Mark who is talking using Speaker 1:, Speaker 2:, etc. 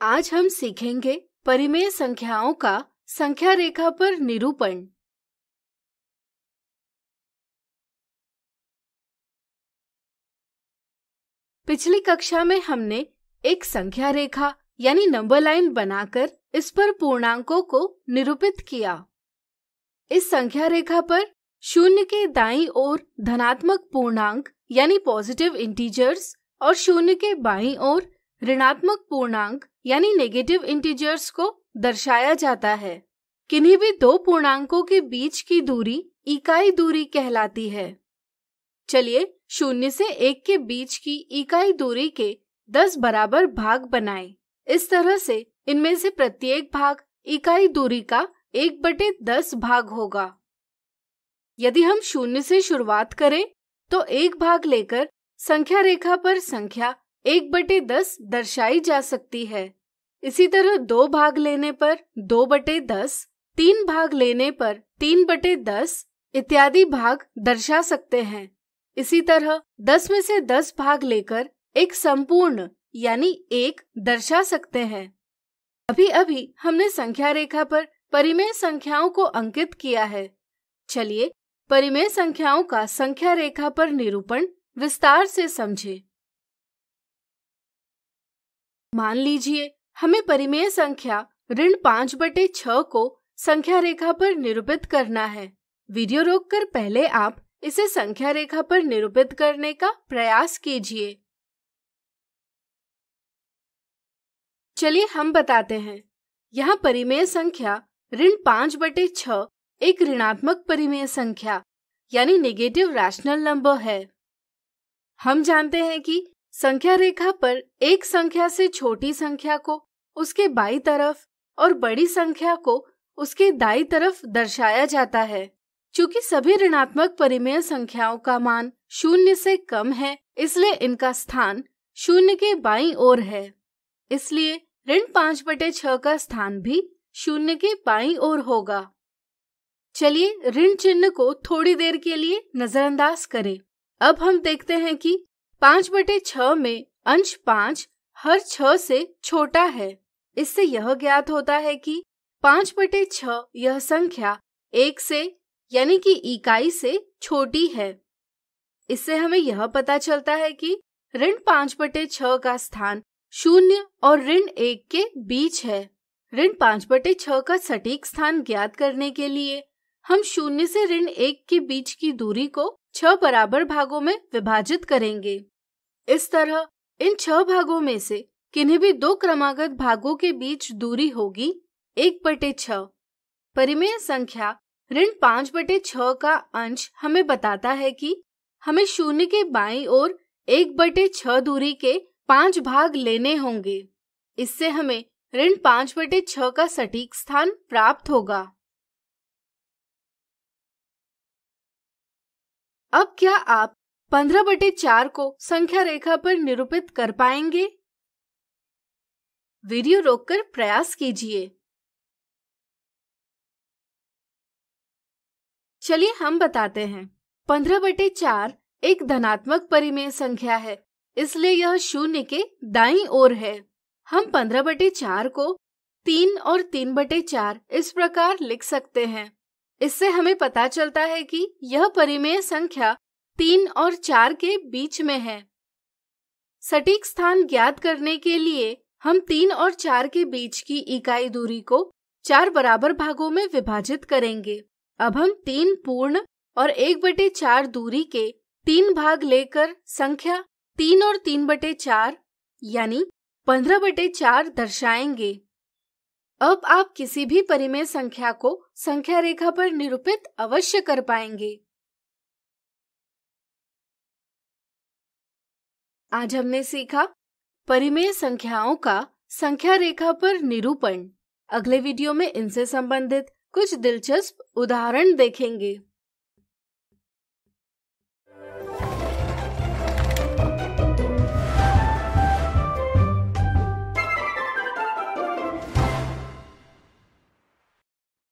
Speaker 1: आज हम सीखेंगे परिमेय संख्याओं का संख्या रेखा पर निरूपण। पिछली कक्षा में हमने एक संख्या रेखा यानी नंबर लाइन बनाकर इस पर पूर्णांकों को निरूपित किया। इस संख्या रेखा पर शून्य के दाई ओर धनात्मक पूर्णांक यानी पॉजिटिव इंटीजर्स और शून्य के बाई ओर ऋणात्मक पूर्णांक यानी नेगेटिव इंटीजर्स को दर्शाया जाता है। किन्हीं भी दो पूर्णांकों के बीच की दूरी इकाई दूरी कहलाती है। चलिए शून्य से एक के बीच की इकाई दूरी के दस बराबर भाग बनाए। इस तरह से इनमें से प्रत्येक भाग इकाई दूरी का एक बटे दस भाग होगा। यदि हम शून्य से शुरुआत करें तो एक भाग लेकर संख्या रेखा पर संख्या एक बटे दस दर्शाई जा सकती है। इसी तरह दो भाग लेने पर दो बटे दस, तीन भाग लेने पर तीन बटे दस इत्यादि भाग दर्शा सकते हैं। इसी तरह दस में से दस भाग लेकर एक संपूर्ण, यानी एक, दर्शा सकते हैं। अभी अभी हमने संख्या रेखा पर परिमेय संख्याओं को अंकित किया है। चलिए, परिमेय संख्याओं का संख्या रेखा पर निरूपण विस्तार से समझे। मान लीजिए, हमें परिमेय संख्या ऋण पाँच बटे छ को संख्या रेखा पर निरूपित करना है। वीडियो रोककर पहले आप इसे संख्या रेखा पर निरूपित करने का प्रयास कीजिए। चलिए हम बताते हैं। यहाँ परिमेय संख्या ऋण पाँच बटे छ एक ऋणात्मक परिमेय संख्या, यानी नेगेटिव रैशनल नंबर है। हम जानते हैं कि संख्या रेखा पर एक संख्या से छोटी संख्या को, उसके बाई तरफ़ और बड़ी संख्या को, उसके दाई तरफ़ दर्शाया जाता है। चूँकि सभी ऋणात्मक परिमेय संख्याओं का मान शून्य से कम है, इसलिए इनका स्थान शून्य के बाई ओर है। इसलिए ऋण पाँच बटे छ का स्थान भी शून्य के बाई ओर होगा। चलिए ऋण चिन्ह को थोड़ी देर के लिए नजरअंदाज करें। अब हम देखते हैं कि पाँच बटे छ में अंश पाँच हर छ से छोटा है। इससे यह ज्ञात होता है कि पाँच बटे छ यह संख्या एक से, यानी कि इकाई से छोटी है। इससे हमें यह पता चलता है कि ऋण पाँच बटे छ का स्थान शून्य और ऋण एक के बीच है। ऋण पाँच बटे छ का सटीक स्थान ज्ञात करने के लिए हम शून्य से ऋण एक के बीच की दूरी को छह बराबर भागों में विभाजित करेंगे। इस तरह, इन छह भागों में से किन्हीं भी दो क्रमागत भागों के बीच दूरी होगी, एक बटे छ परिमेय संख्या ऋण पाँच बटे छ का अंश हमें बताता है कि हमें शून्य के बाई ओर एक बटे छ दूरी के पाँच भाग लेने होंगे। इससे हमें ऋण पाँच बटे छ का सटीक स्थान प्राप्त होगा। अब क्या आप पंद्रह बटे चार को संख्या रेखा पर निरूपित कर पाएँगे? वीडियो रोककर प्रयास कीजिए। चलिए हम बताते हैं। पंद्रह बटे चार एक धनात्मक परिमेय संख्या है, इसलिए यह शून्य के दाई ओर है। हम पंद्रह बटे चार को तीन और तीन बटे चार इस प्रकार लिख सकते हैं। इससे हमें पता चलता है कि यह परिमेय संख्या तीन और चार के बीच में है। सटीक स्थान ज्ञात करने के लिए हम तीन और चार के बीच की इकाई दूरी को चार बराबर भागों में विभाजित करेंगे। अब हम तीन पूर्ण और एक बटे चार दूरी के तीन भाग लेकर संख्या तीन और तीन बटे चार यानी पंद्रह बटे चार दर्शाएँगे। अब आप किसी भी परिमेय संख्या को संख्या रेखा पर निरूपित अवश्य कर पाएँगे। आज हमने सीखा परिमेय संख्याओं का संख्या रेखा पर निरूपण। अगले वीडियो में इनसे संबंधित कुछ दिलचस्प उदाहरण देखेंगे।